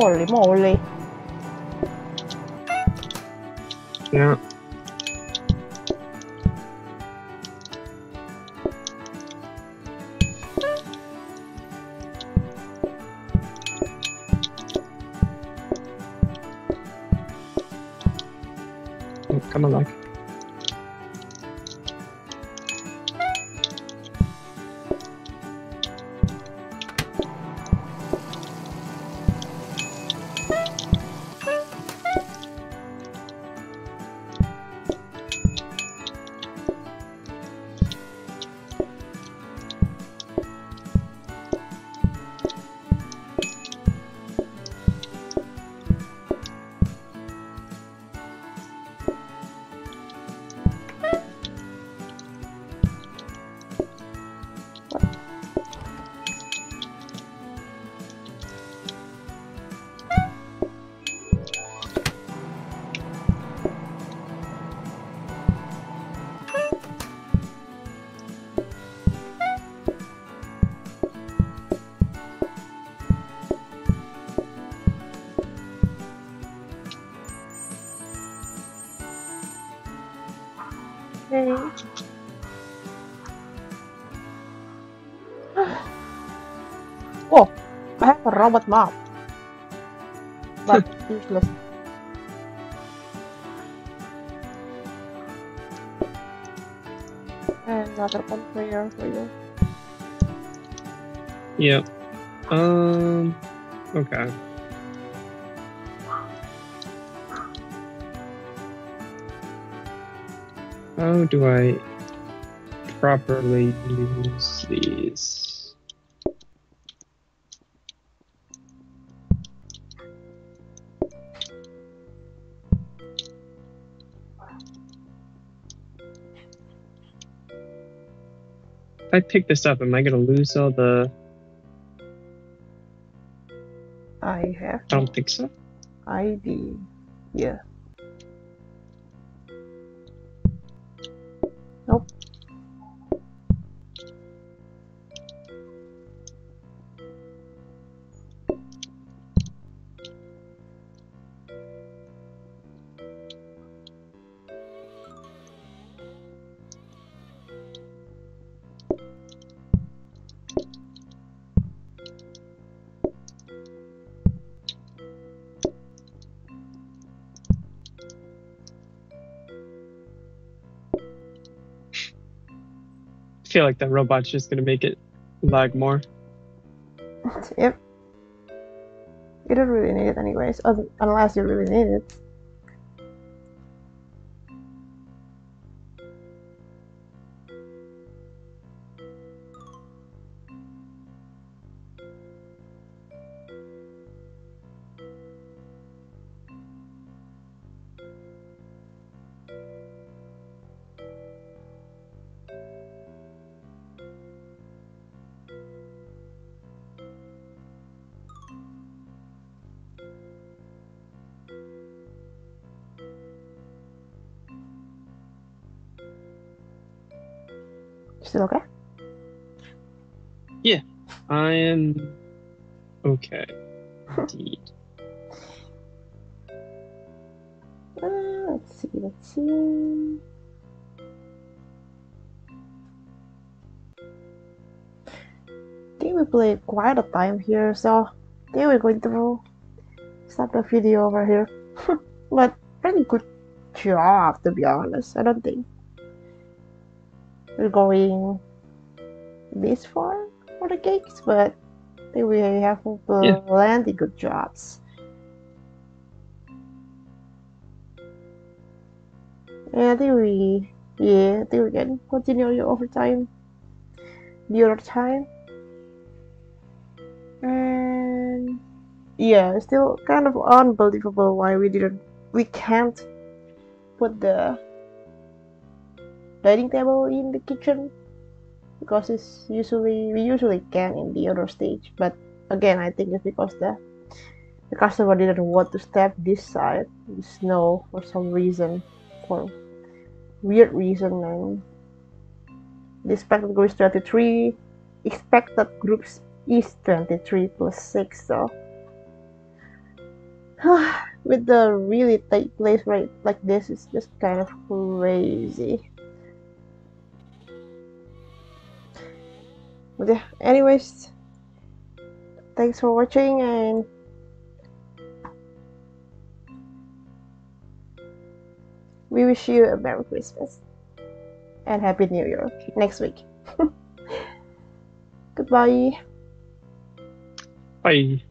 Holy moly. I have robot mop. But useless. And another bonfire for you.
Yep. Um. Okay. How do I properly use these? If I pick this up, am I gonna lose all the?
I have
I don't think so.
ID. Yeah.
Feel like that robot's just gonna make it lag more.
yep. You don't really need it anyways, unless you really need it. Let's see, let's see. I think we played quite a time here, so I think we're going to stop the video over here. but pretty good job, to be honest. I don't think we're going this far for the cakes, but I think we have
Yeah.
plenty good jobs. Yeah, I think we yeah, I think we can continue your overtime the other time. And yeah, still kind of unbelievable why we didn't we can't put the dining table in the kitchen because it's usually we usually can in the other stage but again I think it's because the the customer didn't want to step this side the snow for some reason for weird reason and the expected group is 23 expected groups is 23 plus 6 so. With the really tight place right like this it's just kind of crazy. But yeah anyways. Thanks for watching and we wish you a merry christmas and happy new year. Next week. Goodbye.
Bye.